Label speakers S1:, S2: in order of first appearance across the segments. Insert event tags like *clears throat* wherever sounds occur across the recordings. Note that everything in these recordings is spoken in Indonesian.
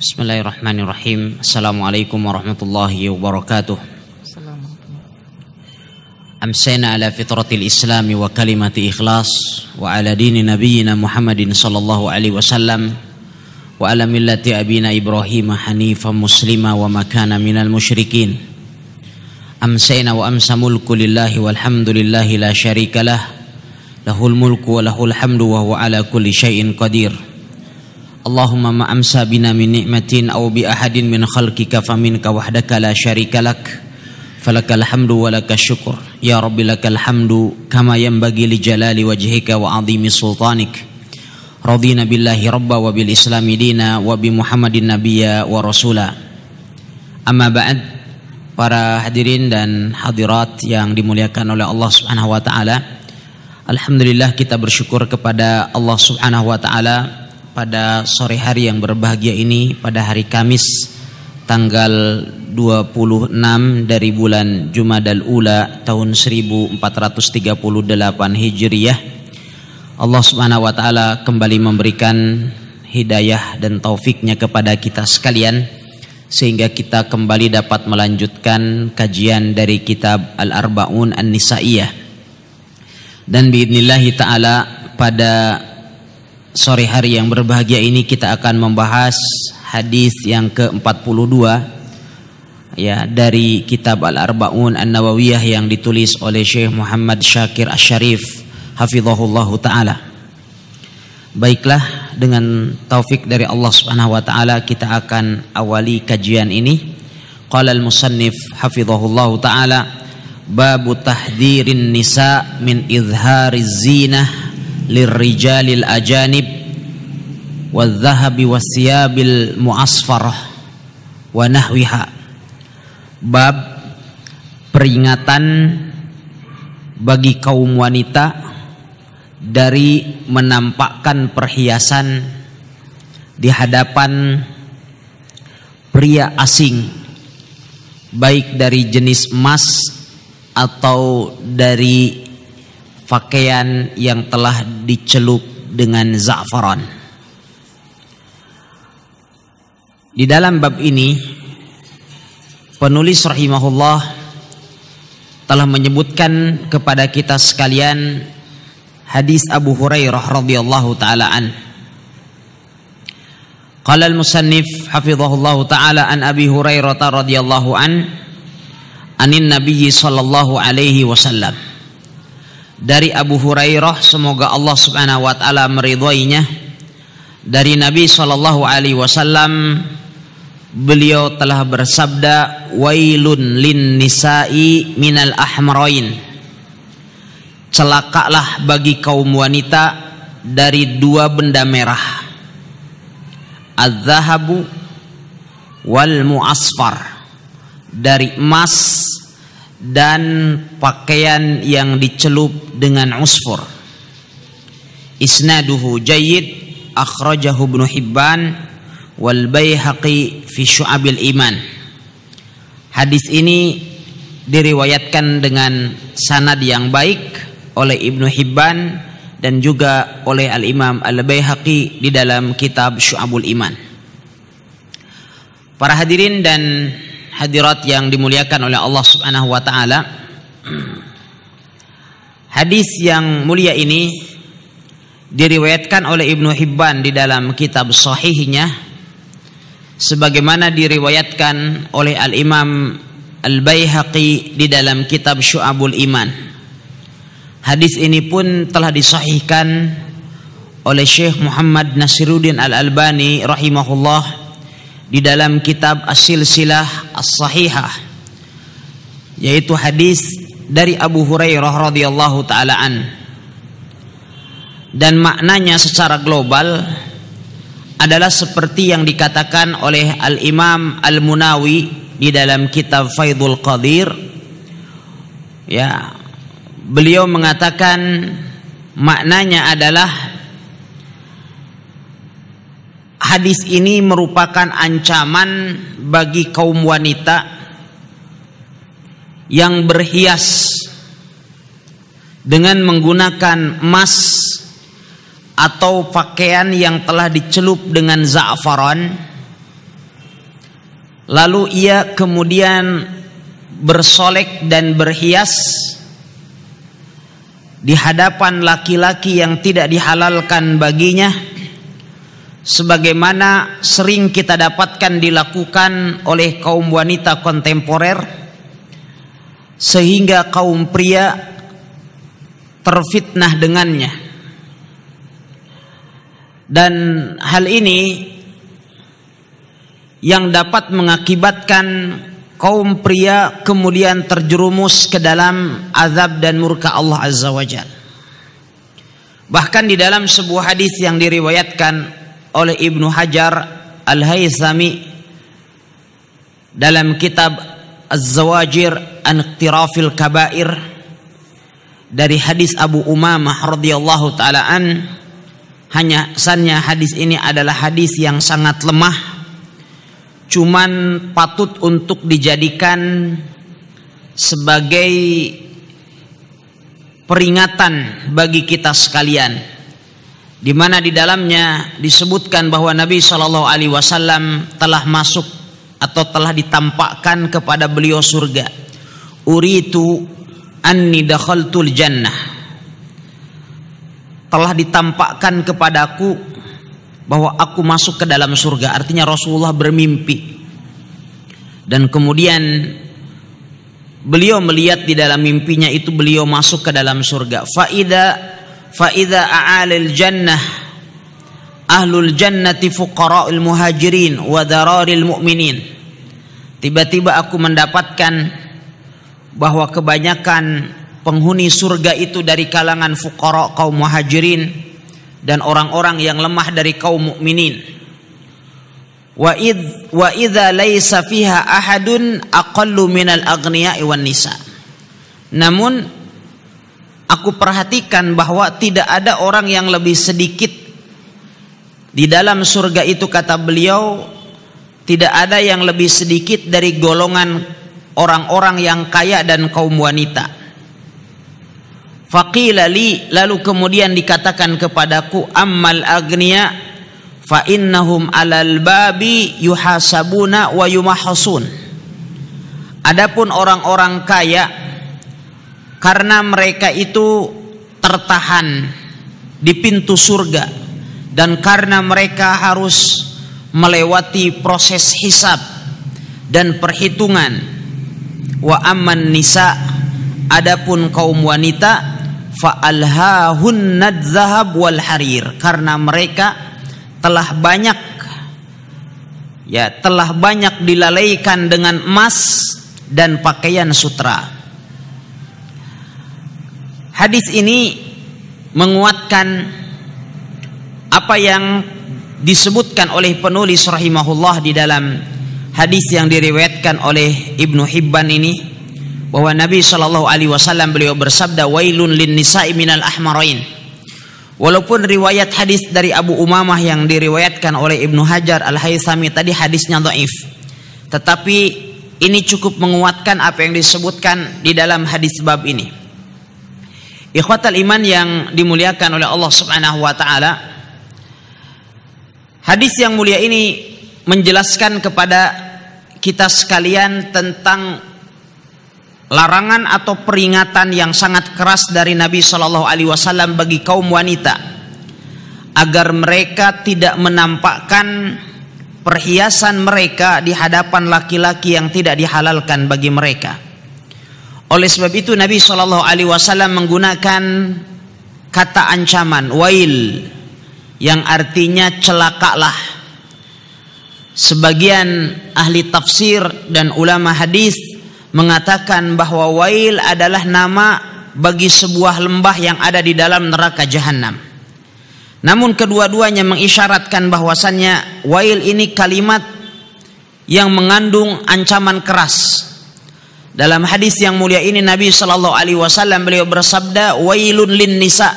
S1: Bismillahirrahmanirrahim. Assalamualaikum warahmatullahi wabarakatuh. أمسينا على فطرة الإسلام وكلمة إخلاص وعلى دين نبينا محمد صلى الله عليه وسلم وعلى ملة أبينا إبراهيم حنيفا مسلما وما كان من المشركين أمسينا وأمسى ملك لله والحمد لله لا شريك له له الملك وله الحمد وهو على كل شيء قدير Allahumma ma'amsa bina min ni'matin aw bi ahadin min khalqika faminka wahdaka la syarika lak. Falakal hamdu wa lakal syukur. Ya rabbi lakal hamdu kama yanbaghi li jalali wajhika wa 'azimi sultanik. Radina billahi rabba wa bil islami dina wa bi muhammadin nabiyya wa rasula. Amma ba'd para hadirin dan hadirat yang dimuliakan oleh Allah Subhanahu wa taala. Alhamdulillah kita bersyukur kepada Allah Subhanahu wa taala pada sore hari yang berbahagia ini pada hari Kamis tanggal 26 dari bulan Jumadal Ula tahun 1438 Hijriyah Allah Subhanahu wa taala kembali memberikan hidayah dan taufiknya kepada kita sekalian sehingga kita kembali dapat melanjutkan kajian dari kitab Al-Arbaun An-Nisaiyah. Dan biidnillahi taala pada sore hari yang berbahagia ini kita akan membahas hadis yang ke-42 ya dari kitab Al-Arbaun An-Nawawiyah yang ditulis oleh Syekh Muhammad Syakir Asy-Syarif hafizahullah taala. Baiklah dengan taufik dari Allah Subhanahu wa taala kita akan awali kajian ini. Qala al-musannif hafizahullah taala babu tahdirin nisa min izhariz zinah lirrijalil ajanib wadzahabi wasiyabil muasfarah wa nahwiha bab peringatan bagi kaum wanita dari menampakkan perhiasan di hadapan pria asing baik dari jenis emas atau dari pakaian yang telah dicelup dengan za'faran. Di dalam bab ini penulis rahimahullah telah menyebutkan kepada kita sekalian hadis Abu Hurairah radhiyallahu taala an. Qala al-musannif hafizahullah taala an Abi Hurairah radhiyallahu an anin Nabi sallallahu alaihi wasallam. Dari Abu Hurairah semoga Allah Subhanahu wa taala meridhoinya. Dari Nabi sallallahu alaihi wasallam beliau telah bersabda wailun lin nisa'i minal ahmarain. Celakalah bagi kaum wanita dari dua benda merah. Az-zahabu wal mu'asfar. Dari emas dan pakaian yang dicelup dengan usfur isnaduhu jayyid akhrajahu ibnu hibban wal Baihaqi fi Syu'abil Iman. Hadis ini diriwayatkan dengan sanad yang baik oleh Ibnu Hibban dan juga oleh Al-Imam Al-Baihaqi di dalam kitab Syu'abul Iman. Para hadirin dan hadirat yang dimuliakan oleh Allah Subhanahu wa taala. Hadis yang mulia ini diriwayatkan oleh Ibnu Hibban di dalam kitab sahihnya sebagaimana diriwayatkan oleh Al-Imam Al-Baihaqi di dalam kitab Syu'abul Iman. Hadis ini pun telah disahihkan oleh Syekh Muhammad Nasiruddin Al-Albani rahimahullah di dalam kitab As-Silsilah As-Sahihah yaitu hadis dari Abu Hurairah radhiyallahu taala an. Dan maknanya secara global adalah seperti yang dikatakan oleh Al-Imam Al-Munawi di dalam kitab Faidul Qadir ya beliau mengatakan maknanya adalah hadis ini merupakan ancaman bagi kaum wanita yang berhias dengan menggunakan emas atau pakaian yang telah dicelup dengan za'faran. Lalu ia kemudian bersolek dan berhias di hadapan laki-laki yang tidak dihalalkan baginya sebagaimana sering kita dapatkan dilakukan oleh kaum wanita kontemporer sehingga kaum pria terfitnah dengannya dan hal ini yang dapat mengakibatkan kaum pria kemudian terjerumus ke dalam azab dan murka Allah Azza wa Jal. Bahkan di dalam sebuah hadis yang diriwayatkan oleh Ibnu Hajar Al-Haythami dalam kitab Az-Zawajir an Iqtirafil Kabair dari hadis Abu Umamah radhiyallahu taala an. Hanya sannya hadis ini adalah hadis yang sangat lemah cuman patut untuk dijadikan sebagai peringatan bagi kita sekalian di mana di dalamnya disebutkan bahwa Nabi Shallallahu alaihi wasallam telah masuk atau telah ditampakkan kepada beliau surga. Uritu anni dakhaltul jannah. Telah ditampakkan kepadaku bahwa aku masuk ke dalam surga. Artinya Rasulullah bermimpi. Dan kemudian beliau melihat di dalam mimpinya itu beliau masuk ke dalam surga. Faida faida a'alil jannah ahlul jannati fuqara'ul muhajirin wa mu'minin tiba-tiba aku mendapatkan bahwa kebanyakan penghuni surga itu dari kalangan fuqara kaum muhajirin dan orang-orang yang lemah dari kaum mukminin. Wa id wa idza laisa fiha ahadun aqallu minal aghniya'i wan nisa. Namun aku perhatikan bahwa tidak ada orang yang lebih sedikit di dalam surga itu kata beliau tidak ada yang lebih sedikit dari golongan orang-orang yang kaya dan kaum wanita. Faqila li lalu kemudian dikatakan kepadaku ammal agniya fa innahum alal babi yuhasabuna wa yumahsun. Adapun orang-orang kaya karena mereka itu tertahan di pintu surga. Dan karena mereka harus melewati proses hisab dan perhitungan. Wa amman nisa adapun kaum wanita fa'alhahun zahab wal harir. Karena mereka telah banyak ya telah banyak dilalaikan dengan emas dan pakaian sutra hadis ini menguatkan apa yang disebutkan oleh penulis rahimahullah di dalam hadis yang diriwayatkan oleh Ibnu Hibban ini bahwa Nabi Shallallahu Alaihi Wasallam beliau bersabda wailun lin nisa'i minal ahmarain. Walaupun riwayat hadis dari Abu Umamah yang diriwayatkan oleh Ibnu Hajar Al Haythami tadi hadisnya dhaif. Tetapi ini cukup menguatkan apa yang disebutkan di dalam hadis bab ini ikhwatal iman yang dimuliakan oleh Allah Subhanahu wa taala hadis yang mulia ini menjelaskan kepada kita sekalian tentang larangan atau peringatan yang sangat keras dari Nabi Shallallahu Alaihi Wasallam bagi kaum wanita agar mereka tidak menampakkan perhiasan mereka di hadapan laki-laki yang tidak dihalalkan bagi mereka. Oleh sebab itu Nabi Shallallahu Alaihi Wasallam menggunakan kata ancaman wail yang artinya celakalah. Sebagian ahli tafsir dan ulama hadis mengatakan bahwa Wail adalah nama bagi sebuah lembah yang ada di dalam neraka jahanam. Namun kedua-duanya mengisyaratkan bahwasannya Wail ini kalimat yang mengandung ancaman keras. Dalam hadis yang mulia ini Nabi Shallallahu Alaihi Wasallam beliau bersabda, "Wailun lin nisa,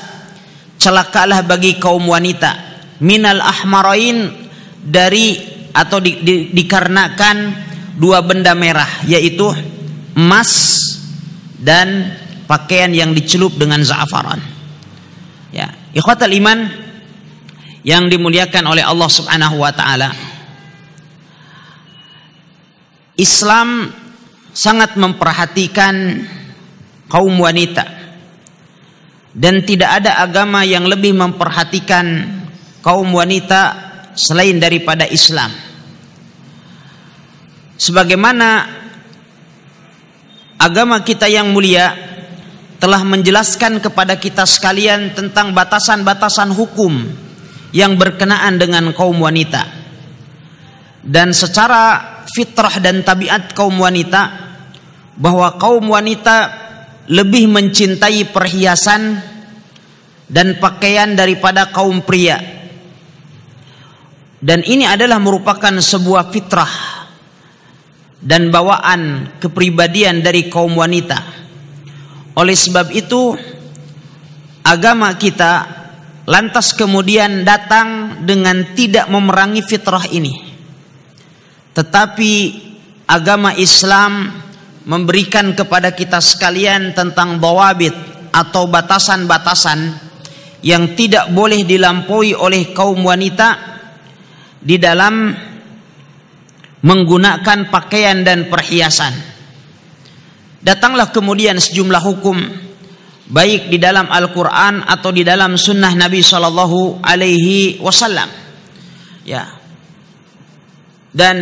S1: celakalah bagi kaum wanita minal ahmarain dari atau di, di, dikarenakan dua benda merah yaitu emas dan pakaian yang dicelup dengan za'afaran. Ya, ikhwatal iman yang dimuliakan oleh Allah Subhanahu wa taala. Islam sangat memperhatikan kaum wanita dan tidak ada agama yang lebih memperhatikan kaum wanita selain daripada Islam. Sebagaimana agama kita yang mulia telah menjelaskan kepada kita sekalian tentang batasan-batasan hukum yang berkenaan dengan kaum wanita. Dan secara fitrah dan tabiat kaum wanita bahwa kaum wanita lebih mencintai perhiasan dan pakaian daripada kaum pria. Dan ini adalah merupakan sebuah fitrah dan bawaan kepribadian dari kaum wanita. Oleh sebab itu, agama kita lantas kemudian datang dengan tidak memerangi fitrah ini. Tetapi agama Islam memberikan kepada kita sekalian tentang bawabit atau batasan-batasan yang tidak boleh dilampaui oleh kaum wanita di dalam menggunakan pakaian dan perhiasan. Datanglah kemudian sejumlah hukum baik di dalam Al-Qur'an atau di dalam sunnah Nabi Shallallahu alaihi wasallam. Ya. Dan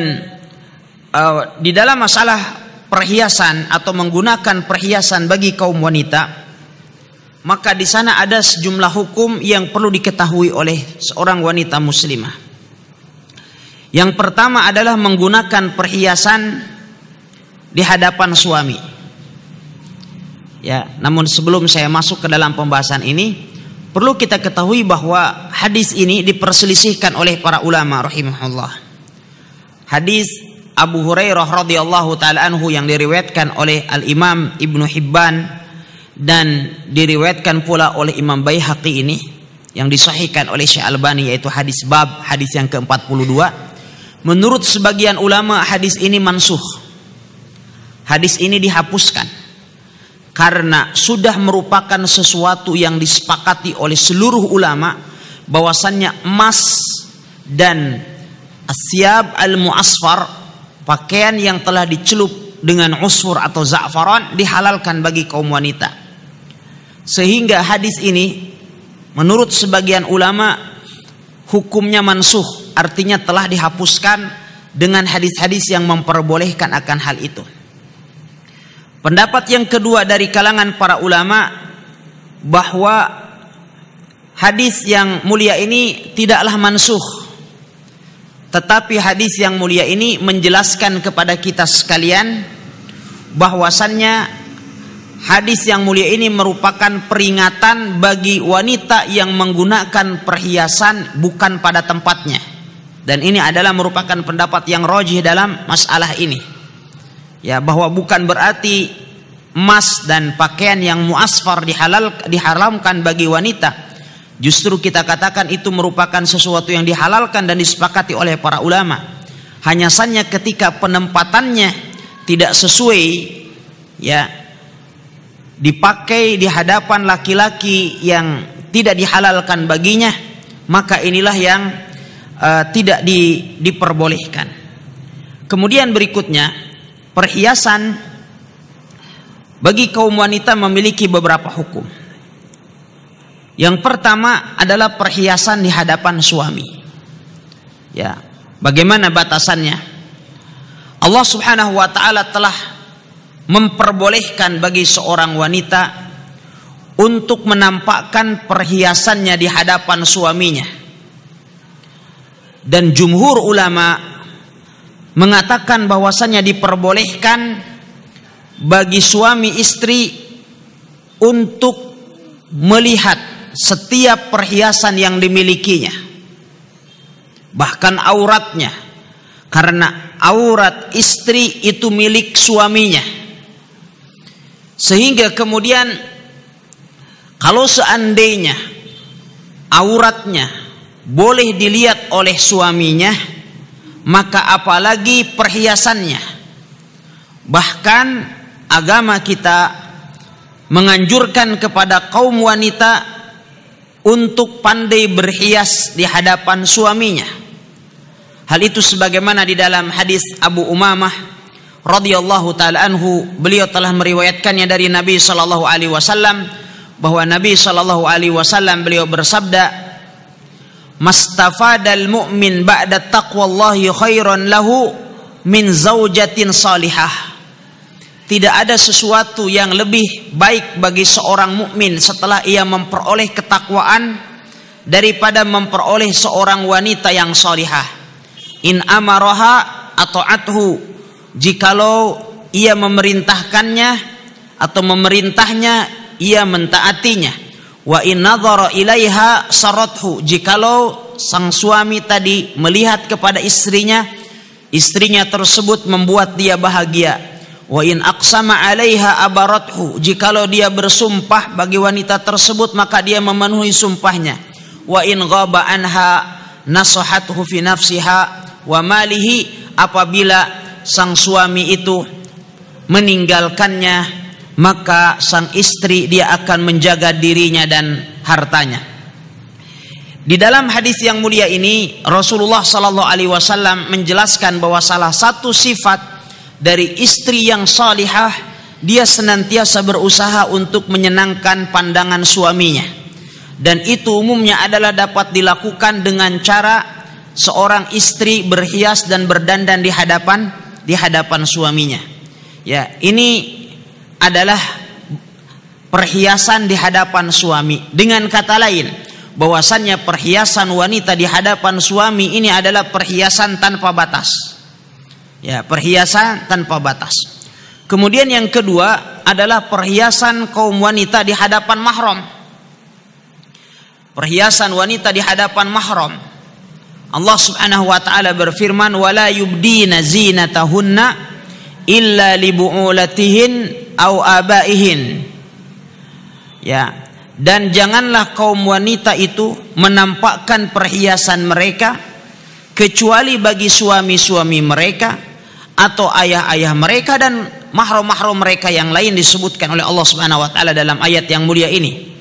S1: uh, di dalam masalah perhiasan atau menggunakan perhiasan bagi kaum wanita, maka di sana ada sejumlah hukum yang perlu diketahui oleh seorang wanita muslimah. Yang pertama adalah menggunakan perhiasan di hadapan suami. Ya, namun sebelum saya masuk ke dalam pembahasan ini, perlu kita ketahui bahwa hadis ini diperselisihkan oleh para ulama rahimahullah. Hadis Abu Hurairah radhiyallahu taala anhu yang diriwayatkan oleh Al Imam Ibnu Hibban dan diriwayatkan pula oleh Imam Baihaqi ini yang disahihkan oleh Syekh Albani yaitu hadis bab hadis yang ke-42. Menurut sebagian ulama hadis ini mansuh hadis ini dihapuskan karena sudah merupakan sesuatu yang disepakati oleh seluruh ulama bahwasannya emas dan asyab al-muasfar pakaian yang telah dicelup dengan usfur atau za'faran dihalalkan bagi kaum wanita. Sehingga hadis ini menurut sebagian ulama hukumnya mansuh, artinya telah dihapuskan dengan hadis-hadis yang memperbolehkan akan hal itu. Pendapat yang kedua dari kalangan para ulama bahwa hadis yang mulia ini tidaklah mansuh tetapi hadis yang mulia ini menjelaskan kepada kita sekalian bahwasannya hadis yang mulia ini merupakan peringatan bagi wanita yang menggunakan perhiasan bukan pada tempatnya. Dan ini adalah merupakan pendapat yang rojih dalam masalah ini. Ya, bahwa bukan berarti emas dan pakaian yang muasfar dihalal diharamkan bagi wanita Justru kita katakan itu merupakan sesuatu yang dihalalkan dan disepakati oleh para ulama. Hanya saja ketika penempatannya tidak sesuai ya dipakai di hadapan laki-laki yang tidak dihalalkan baginya, maka inilah yang uh, tidak di, diperbolehkan. Kemudian berikutnya, perhiasan bagi kaum wanita memiliki beberapa hukum. Yang pertama adalah perhiasan di hadapan suami. Ya, bagaimana batasannya? Allah Subhanahu wa taala telah memperbolehkan bagi seorang wanita untuk menampakkan perhiasannya di hadapan suaminya. Dan jumhur ulama mengatakan bahwasannya diperbolehkan bagi suami istri untuk melihat setiap perhiasan yang dimilikinya bahkan auratnya karena aurat istri itu milik suaminya. Sehingga kemudian kalau seandainya auratnya boleh dilihat oleh suaminya maka apalagi perhiasannya? Bahkan agama kita menganjurkan kepada kaum wanita untuk pandai berhias di hadapan suaminya. Hal itu sebagaimana di dalam hadis Abu Umamah radhiyallahu taala anhu beliau telah meriwayatkannya dari Nabi sallallahu alaihi wasallam bahwa Nabi sallallahu alaihi wasallam beliau bersabda mastafadal mu'min ba'da taqwallahi khairan lahu min zaujatin salihah tidak ada sesuatu yang lebih baik bagi seorang mukmin setelah ia memperoleh ketakwaan daripada memperoleh seorang wanita yang salihah. In amaraha atau athu jikalau ia memerintahkannya atau memerintahnya ia mentaatinya. Wa in nadhara ilaiha sarathu jikalau sang suami tadi melihat kepada istrinya istrinya tersebut membuat dia bahagia wa in aqsama alaiha abarathu. Jikalau dia bersumpah bagi wanita tersebut maka dia memenuhi sumpahnya. Wa in ghaba anha nasahathu fi nafsiha wa malihi. Apabila sang suami itu meninggalkannya maka sang istri dia akan menjaga dirinya dan hartanya. Di dalam hadis yang mulia ini Rasulullah Sallallahu Alaihi Wasallam menjelaskan bahwa salah satu sifat dari istri yang salihah dia senantiasa berusaha untuk menyenangkan pandangan suaminya dan itu umumnya adalah dapat dilakukan dengan cara seorang istri berhias dan berdandan di hadapan di hadapan suaminya. Ya, ini adalah perhiasan di hadapan suami. Dengan kata lain, bahwasannya perhiasan wanita di hadapan suami ini adalah perhiasan tanpa batas. Ya, perhiasan tanpa batas. Kemudian yang kedua adalah perhiasan kaum wanita di hadapan mahram. Perhiasan wanita di hadapan mahram. Allah Subhanahu wa taala berfirman wala yubdina zinatahunna illa libu'ulatihin au abaihin ya dan janganlah kaum wanita itu menampakkan perhiasan mereka kecuali bagi suami-suami mereka atau ayah-ayah mereka dan mahram-mahram mereka yang lain disebutkan oleh Allah Subhanahu wa taala dalam ayat yang mulia ini.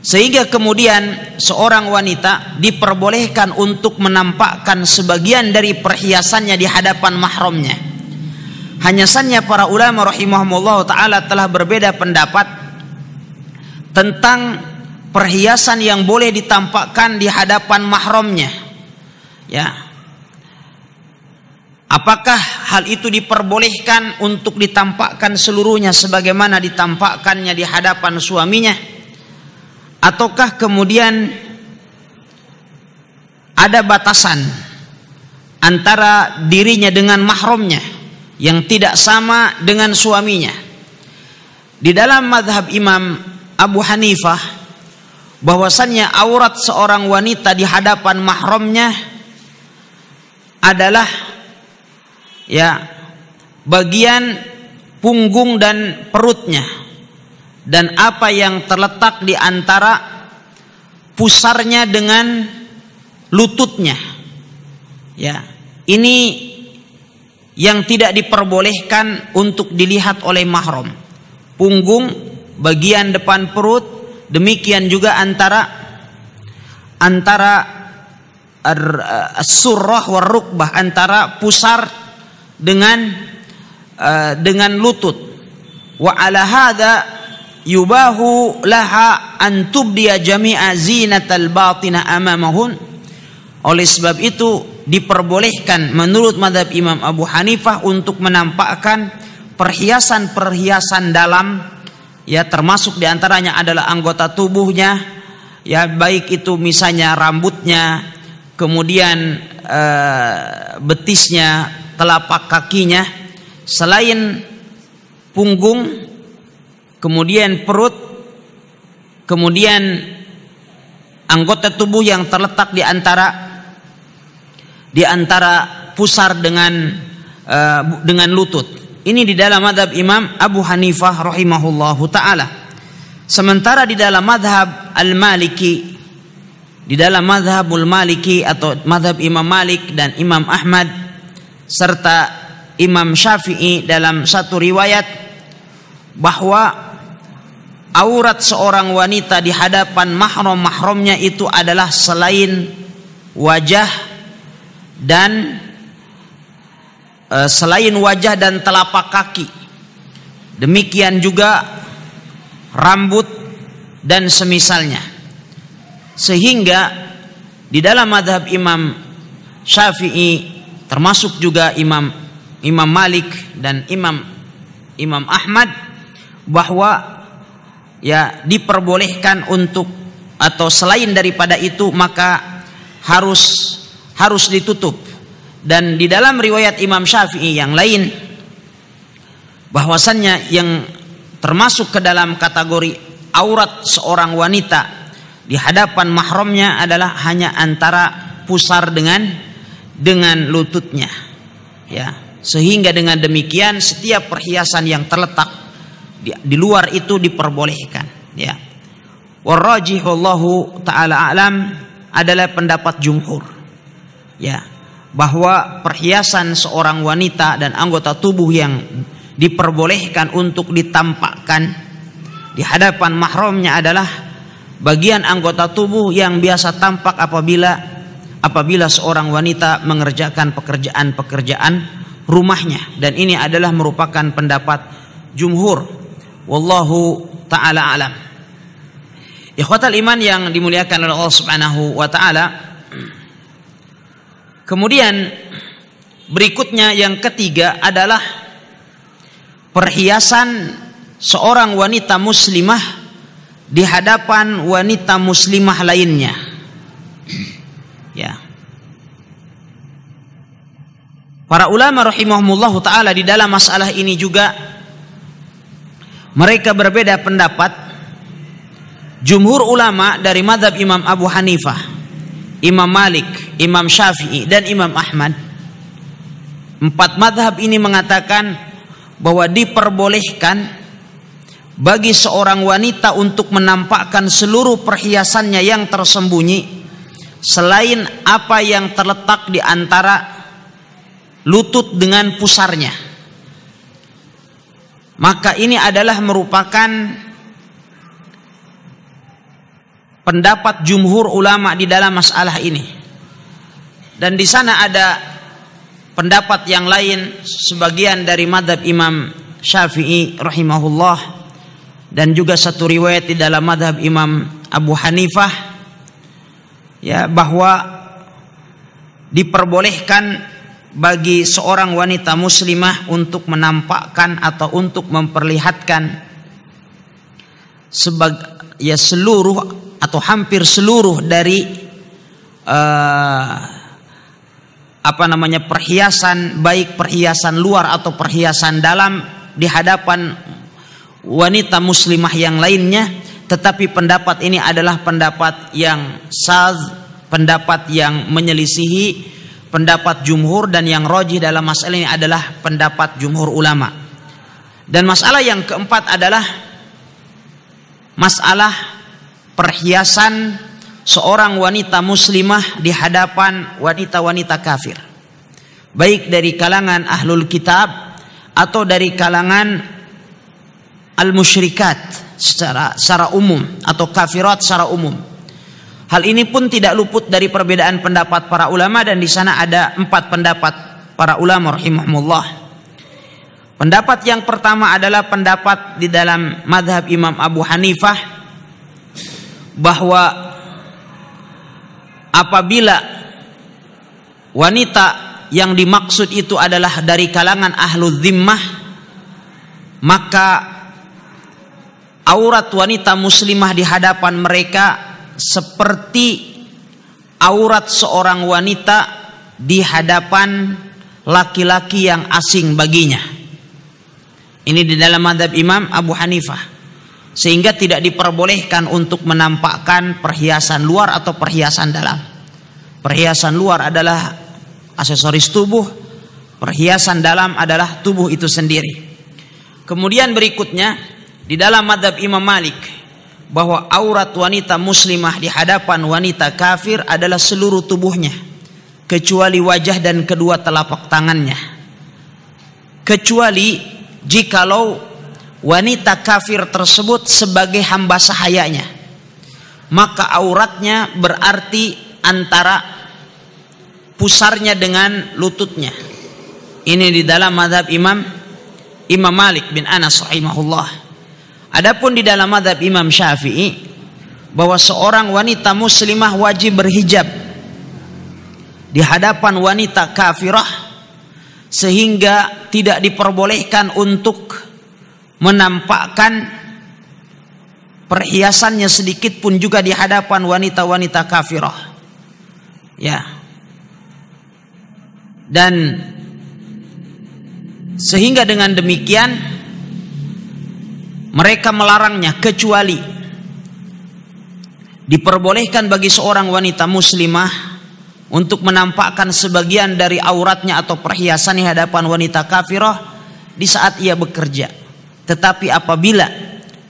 S1: Sehingga kemudian seorang wanita diperbolehkan untuk menampakkan sebagian dari perhiasannya di hadapan mahramnya hanya saja para ulama rahimahumullah taala telah berbeda pendapat tentang perhiasan yang boleh ditampakkan di hadapan mahramnya. Ya. Apakah hal itu diperbolehkan untuk ditampakkan seluruhnya sebagaimana ditampakkannya di hadapan suaminya? Ataukah kemudian ada batasan antara dirinya dengan mahramnya? yang tidak sama dengan suaminya. Di dalam madhab Imam Abu Hanifah bahwasannya aurat seorang wanita di hadapan mahramnya adalah ya bagian punggung dan perutnya dan apa yang terletak di antara pusarnya dengan lututnya ya ini yang tidak diperbolehkan untuk dilihat oleh mahram. Punggung, bagian depan perut, demikian juga antara antara surah warukbah antara pusar dengan uh, dengan lutut. Wa ala hadza yubahu laha an tubdiya jami'a zinatal batina amamahun. Oleh sebab itu diperbolehkan menurut madhab Imam Abu Hanifah untuk menampakkan perhiasan-perhiasan dalam ya termasuk di antaranya adalah anggota tubuhnya ya baik itu misalnya rambutnya kemudian e, betisnya telapak kakinya selain punggung kemudian perut kemudian anggota tubuh yang terletak di antara di antara pusar dengan uh, dengan lutut. Ini di dalam madhab Imam Abu Hanifah rahimahullahu taala. Sementara di dalam madhab Al-Maliki di dalam madhabul Maliki atau madhab Imam Malik dan Imam Ahmad serta Imam Syafi'i dalam satu riwayat bahwa aurat seorang wanita di hadapan mahram-mahramnya itu adalah selain wajah dan uh, selain wajah dan telapak kaki. Demikian juga rambut dan semisalnya. Sehingga di dalam madhab Imam Syafi'i termasuk juga Imam Imam Malik dan Imam Imam Ahmad bahwa ya diperbolehkan untuk atau selain daripada itu maka harus harus ditutup. Dan di dalam riwayat Imam Syafi'i yang lain bahwasannya yang termasuk ke dalam kategori aurat seorang wanita di hadapan mahramnya adalah hanya antara pusar dengan dengan lututnya ya. Sehingga dengan demikian setiap perhiasan yang terletak di, di luar itu diperbolehkan ya. Warajihullahu taala alam adalah pendapat jumhur ya. Bahwa perhiasan seorang wanita dan anggota tubuh yang diperbolehkan untuk ditampakkan di hadapan mahramnya adalah bagian anggota tubuh yang biasa tampak apabila apabila seorang wanita mengerjakan pekerjaan-pekerjaan rumahnya. Dan ini adalah merupakan pendapat jumhur. Wallahu taala alam. Ikhwatal iman yang dimuliakan oleh Allah Subhanahu wa taala. Kemudian berikutnya yang ketiga adalah perhiasan seorang wanita muslimah di hadapan wanita muslimah lainnya. Ya. Para ulama rahimahumullah taala di dalam masalah ini juga mereka berbeda pendapat. Jumhur ulama dari madhab Imam Abu Hanifah, Imam Malik, Imam Syafi'i dan Imam Ahmad. Empat madhab ini mengatakan bahwa diperbolehkan bagi seorang wanita untuk menampakkan seluruh perhiasannya yang tersembunyi selain apa yang terletak di antara lutut dengan pusarnya. Maka ini adalah merupakan pendapat jumhur ulama di dalam masalah ini. Dan di sana ada pendapat yang lain sebagian dari madhab Imam Syafi'i rahimahullah dan juga satu riwayat di dalam madhab Imam Abu Hanifah ya bahwa diperbolehkan bagi seorang wanita muslimah untuk menampakkan atau untuk memperlihatkan sebagai ya seluruh atau hampir seluruh dari uh, apa namanya perhiasan baik perhiasan luar atau perhiasan dalam di hadapan wanita muslimah yang lainnya tetapi pendapat ini adalah pendapat yang saz pendapat yang menyelisihi pendapat jumhur dan yang rojih dalam masalah ini adalah pendapat jumhur ulama. Dan masalah yang keempat adalah masalah perhiasan seorang wanita muslimah di hadapan wanita-wanita kafir. Baik dari kalangan ahlul kitab atau dari kalangan al-musyrikat secara secara umum atau kafirat secara umum. Hal ini pun tidak luput dari perbedaan pendapat para ulama dan di sana ada empat pendapat para ulama rahimahumullah. Pendapat yang pertama adalah pendapat di dalam madhab Imam Abu Hanifah bahwa apabila wanita yang dimaksud itu adalah dari kalangan ahlu zimmah maka aurat wanita muslimah di hadapan mereka seperti aurat seorang wanita di hadapan laki-laki yang asing baginya. Ini di dalam madhab Imam Abu Hanifah. Sehingga tidak diperbolehkan untuk menampakkan perhiasan luar atau perhiasan dalam. Perhiasan luar adalah aksesoris tubuh, perhiasan dalam adalah tubuh itu sendiri. Kemudian berikutnya di dalam madhab Imam Malik bahwa aurat wanita muslimah di hadapan wanita kafir adalah seluruh tubuhnya kecuali wajah dan kedua telapak tangannya kecuali jikalau wanita kafir tersebut sebagai hamba sahayanya maka auratnya berarti antara pusarnya dengan lututnya Ini di dalam madhab Imam Imam Malik bin Anas rahimahullah. Adapun di dalam madhab Imam Syafi'i bahwa seorang wanita muslimah wajib berhijab di hadapan wanita kafirah sehingga tidak diperbolehkan untuk menampakkan perhiasannya sedikit pun juga di hadapan wanita-wanita kafirah. Ya. Dan sehingga dengan demikian mereka melarangnya kecuali diperbolehkan bagi seorang wanita muslimah untuk menampakkan sebagian dari auratnya atau perhiasan di hadapan wanita kafirah di saat ia bekerja. Tetapi apabila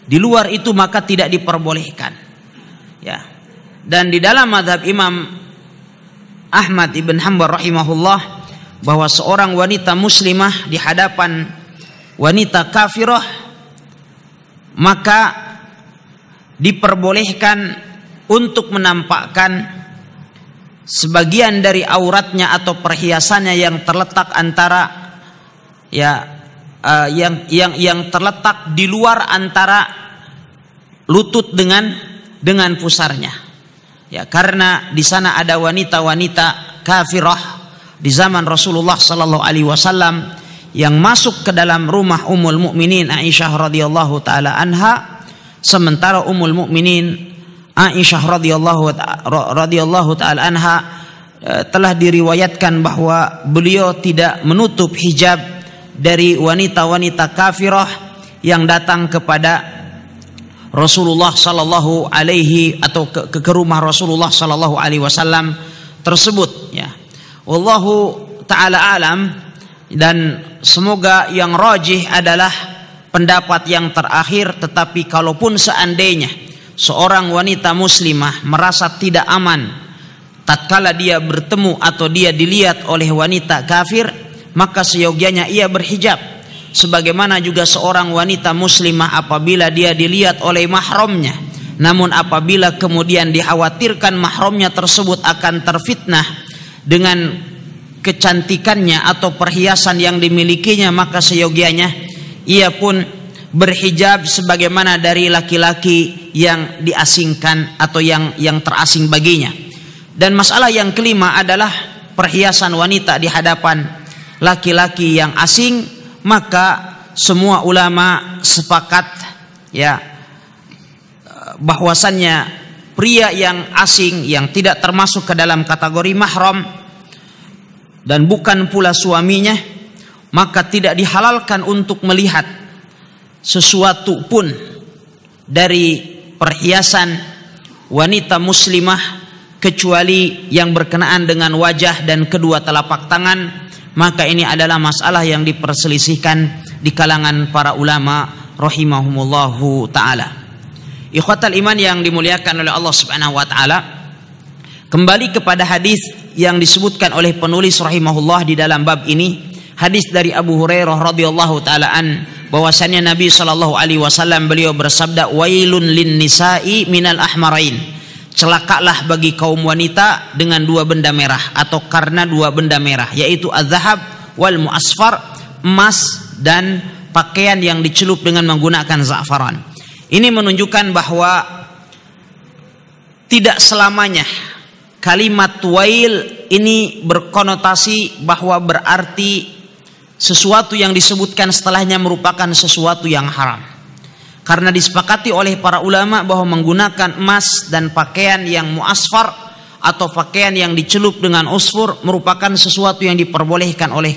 S1: di luar itu maka tidak diperbolehkan. Ya. Dan di dalam madhab Imam Ahmad ibn Hanbal rahimahullah bahwa seorang wanita muslimah di hadapan wanita kafirah maka diperbolehkan untuk menampakkan sebagian dari auratnya atau perhiasannya yang terletak antara ya uh, yang yang yang terletak di luar antara lutut dengan dengan pusarnya. Ya, karena di sana ada wanita-wanita kafirah di zaman Rasulullah sallallahu alaihi wasallam yang masuk ke dalam rumah Ummul Mukminin Aisyah radhiyallahu taala anha sementara Ummul Mukminin Aisyah radhiyallahu radhiyallahu taala anha eh, telah diriwayatkan bahwa beliau tidak menutup hijab dari wanita-wanita kafirah yang datang kepada Rasulullah sallallahu alaihi atau ke, ke rumah Rasulullah sallallahu alaihi wasallam tersebut ya. Wallahu taala alam dan semoga yang rajih adalah pendapat yang terakhir tetapi kalaupun seandainya seorang wanita muslimah merasa tidak aman tatkala dia bertemu atau dia dilihat oleh wanita kafir maka seyogianya ia berhijab. Sebagaimana juga seorang wanita muslimah apabila dia dilihat oleh mahramnya namun apabila kemudian dikhawatirkan mahramnya tersebut akan terfitnah dengan kecantikannya atau perhiasan yang dimilikinya maka seyogianya ia pun berhijab sebagaimana dari laki-laki yang diasingkan atau yang yang terasing baginya. Dan masalah yang kelima adalah perhiasan wanita di hadapan laki-laki yang asing maka semua ulama sepakat ya bahwasannya pria yang asing yang tidak termasuk ke dalam kategori mahram dan bukan pula suaminya maka tidak dihalalkan untuk melihat sesuatu pun dari perhiasan wanita muslimah kecuali yang berkenaan dengan wajah dan kedua telapak tangan maka ini adalah masalah yang diperselisihkan di kalangan para ulama rahimahumullahu taala. Ikhwatal iman yang dimuliakan oleh Allah Subhanahu wa taala. Kembali kepada hadis yang disebutkan oleh penulis rahimahullah di dalam bab ini, hadis dari Abu Hurairah radhiyallahu taala an bahwasanya Nabi sallallahu alaihi wasallam beliau bersabda wailun lin nisa'i minal ahmarain celakalah bagi kaum wanita dengan dua benda merah atau karena dua benda merah yaitu azhab wal muasfar emas dan pakaian yang dicelup dengan menggunakan za'faran. Ini menunjukkan bahwa tidak selamanya kalimat wail ini berkonotasi bahwa berarti sesuatu yang disebutkan setelahnya merupakan sesuatu yang haram. Karena disepakati oleh para ulama bahwa menggunakan emas dan pakaian yang muasfar atau pakaian yang dicelup dengan usfur merupakan sesuatu yang diperbolehkan oleh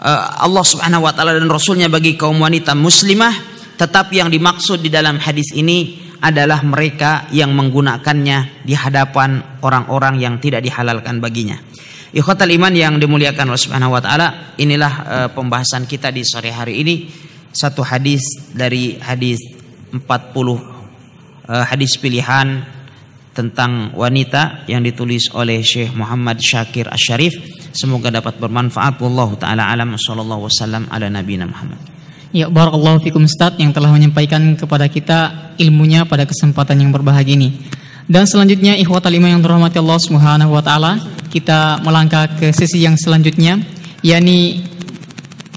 S1: uh, Allah Subhanahu wa taala dan rasulnya bagi kaum wanita muslimah. Tetapi yang dimaksud di dalam hadis ini adalah mereka yang menggunakannya di hadapan orang-orang yang tidak dihalalkan baginya. Ikhwatal iman yang dimuliakan Allah Subhanahu wa taala, inilah uh, pembahasan kita di sore hari ini. Satu hadis dari hadis 40 uh, eh, hadis pilihan tentang wanita yang ditulis oleh Syekh Muhammad Syakir Asyarif semoga dapat bermanfaat wallahu taala alam sallallahu wasallam ala nabiyina Muhammad
S2: Ya barakallahu fikum Ustaz yang telah menyampaikan kepada kita ilmunya pada kesempatan yang berbahagia ini. Dan selanjutnya ikhwatal iman yang dirahmati Allah Subhanahu wa taala, kita melangkah ke sesi yang selanjutnya yakni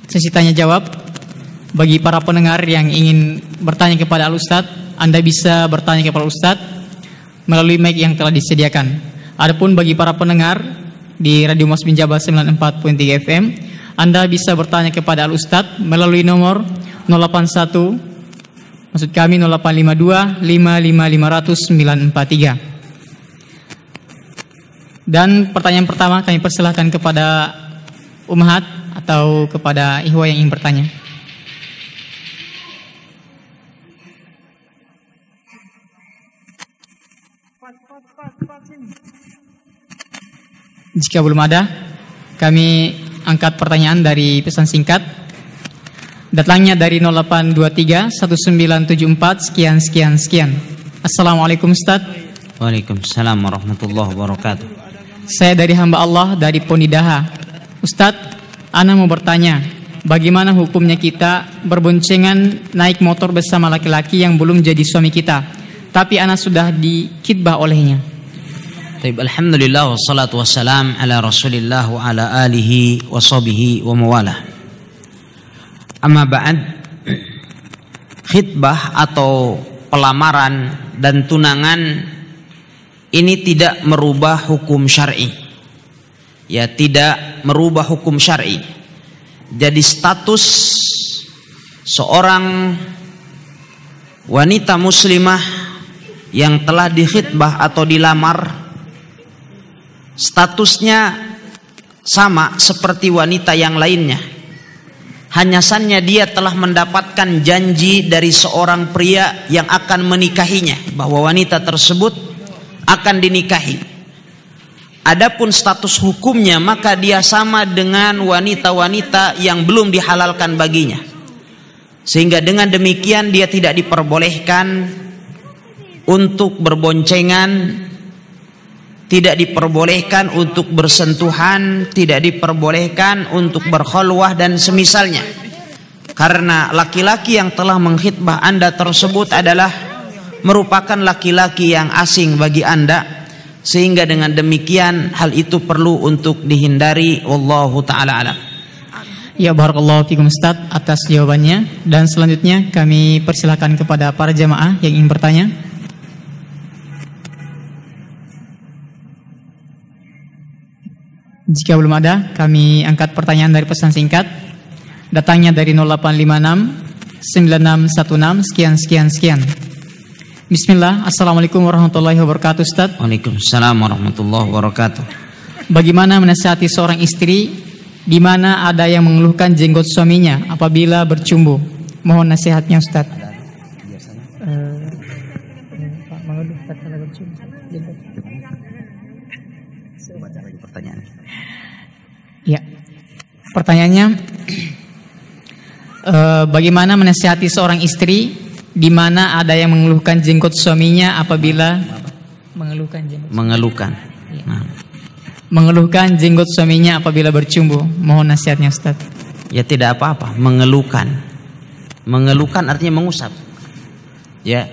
S2: sesi tanya jawab. Bagi para pendengar yang ingin bertanya kepada Al Ustadz, Anda bisa bertanya kepada Ustadz melalui mic yang telah disediakan. Adapun bagi para pendengar di Radio Mas Binjaba 94.3 FM, Anda bisa bertanya kepada Al Ustadz melalui nomor 081 maksud kami 0852 5500 943. Dan pertanyaan pertama kami persilahkan kepada Umahat atau kepada Ihwa yang ingin bertanya. Jika belum ada, kami angkat pertanyaan dari pesan singkat. Datangnya dari 0823 1974 sekian sekian sekian. Assalamualaikum Ustaz.
S1: Waalaikumsalam warahmatullahi wabarakatuh.
S2: Saya dari hamba Allah dari Ponidaha. Ustadz, Ana mau bertanya, bagaimana hukumnya kita berboncengan naik motor bersama laki-laki yang belum jadi suami kita, tapi Ana sudah dikitbah olehnya.
S1: Taib alhamdulillah wassalatu wassalam ala Rasulillah wa ala alihi wa sahbihi wa mawalah. Amma ba'd khitbah atau pelamaran dan tunangan ini tidak merubah hukum syar'i. Ya, tidak merubah hukum syar'i. Jadi status seorang wanita muslimah yang telah dikhitbah atau dilamar statusnya sama seperti wanita yang lainnya. Hanya saja dia telah mendapatkan janji dari seorang pria yang akan menikahinya bahwa wanita tersebut akan dinikahi. Adapun status hukumnya maka dia sama dengan wanita-wanita yang belum dihalalkan baginya. Sehingga dengan demikian dia tidak diperbolehkan untuk berboncengan tidak diperbolehkan untuk bersentuhan, tidak diperbolehkan untuk berkhulwah dan semisalnya. Karena laki-laki yang telah menghitbah Anda tersebut adalah merupakan laki-laki yang asing bagi Anda sehingga dengan demikian hal itu perlu untuk dihindari wallahu taala alam.
S2: Ya barakallahu fikum Ustaz atas jawabannya dan selanjutnya kami persilakan kepada para jamaah yang ingin bertanya. Jika belum ada, kami angkat pertanyaan dari pesan singkat. Datangnya dari 0856 9616 sekian sekian sekian. Bismillah, Assalamualaikum warahmatullahi wabarakatuh Ustaz.
S1: Waalaikumsalam warahmatullahi wabarakatuh.
S2: Bagaimana menasihati seorang istri di mana ada yang mengeluhkan jenggot suaminya apabila bercumbu? Mohon nasihatnya Ustaz. Ya, pertanyaannya, e, *clears throat* bagaimana menasihati seorang istri di mana ada yang mengeluhkan jenggot suaminya apabila mengeluhkan jenggot?
S1: Mengeluhkan. Ya. Nah.
S2: Mengeluhkan jenggot suaminya apabila bercumbu. Mohon nasihatnya Ustaz.
S1: Ya tidak apa-apa, mengeluhkan. Mengeluhkan artinya mengusap. Ya.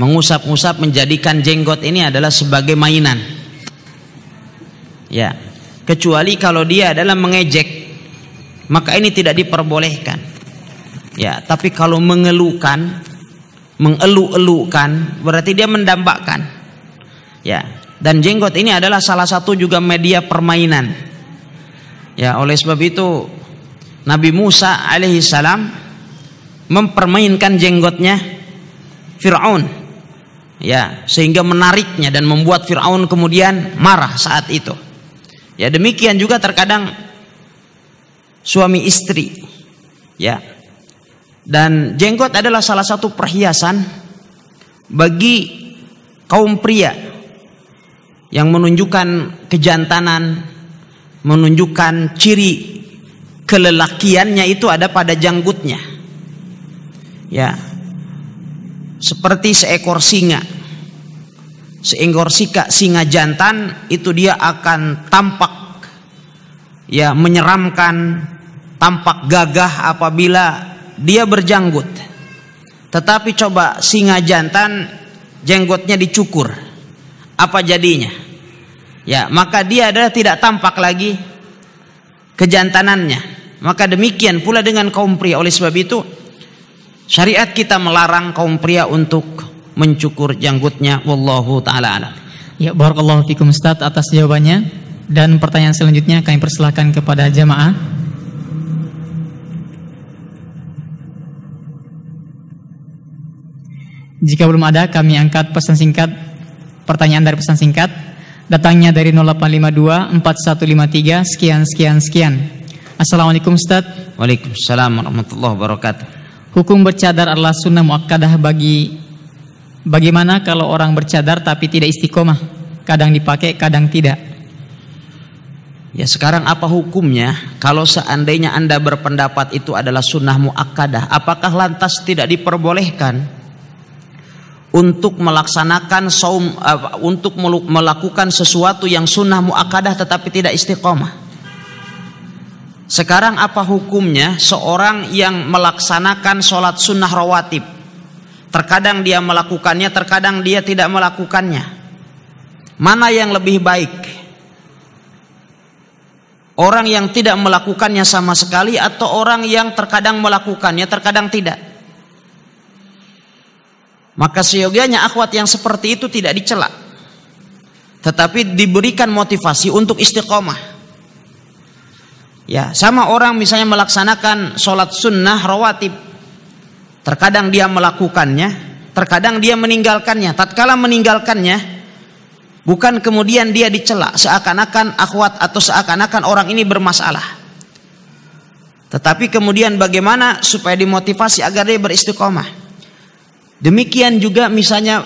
S1: Mengusap-usap menjadikan jenggot ini adalah sebagai mainan. Ya, kecuali kalau dia adalah mengejek maka ini tidak diperbolehkan. Ya tapi kalau mengeluhkan mengelu-elukan berarti dia mendambakan. Ya. Dan jenggot ini adalah salah satu juga media permainan. Ya oleh sebab itu Nabi Musa alaihi salam mempermainkan jenggotnya Firaun. Ya sehingga menariknya dan membuat Firaun kemudian marah saat itu Ya demikian juga terkadang suami istri. Ya. Dan jenggot adalah salah satu perhiasan bagi kaum pria yang menunjukkan kejantanan, menunjukkan ciri kelelakiannya itu ada pada janggutnya. Ya. Seperti seekor singa seekor sika singa jantan itu dia akan tampak ya menyeramkan tampak gagah apabila dia berjanggut. Tetapi coba singa jantan jenggotnya dicukur. Apa jadinya? Ya maka dia adalah tidak tampak lagi kejantanannya. Maka demikian pula dengan kaum pria. Oleh sebab itu syariat kita melarang kaum pria untuk mencukur janggutnya wallahu taala alam.
S2: Ya, barakallahu fikum Ustaz atas jawabannya dan pertanyaan selanjutnya kami persilahkan kepada jamaah. Jika belum ada kami angkat pesan singkat pertanyaan dari pesan singkat datangnya dari 0852 4153 sekian sekian sekian. Assalamualaikum Ustaz.
S1: Waalaikumsalam warahmatullahi wabarakatuh.
S2: Hukum bercadar adalah sunnah muakkadah bagi bagaimana kalau orang bercadar tapi tidak istiqomah? Kadang dipakai, kadang tidak.
S1: Ya sekarang apa hukumnya kalau seandainya anda berpendapat itu adalah sunnah muakkadah apakah lantas tidak diperbolehkan untuk melaksanakan saum uh, untuk melakukan sesuatu yang sunnah muakadah tetapi tidak istiqomah. Sekarang apa hukumnya seorang yang melaksanakan sholat sunnah rawatib? Terkadang dia melakukannya, terkadang dia tidak melakukannya. Mana yang lebih baik? Orang yang tidak melakukannya sama sekali atau orang yang terkadang melakukannya, terkadang tidak? Maka seyogianya akhwat yang seperti itu tidak dicela. Tetapi diberikan motivasi untuk istiqomah. Ya, sama orang misalnya melaksanakan sholat sunnah rawatib. Terkadang dia melakukannya, terkadang dia meninggalkannya. Tatkala meninggalkannya, bukan kemudian dia dicela seakan-akan akhwat atau seakan-akan orang ini bermasalah. Tetapi kemudian bagaimana supaya dimotivasi agar dia beristiqomah. Demikian juga misalnya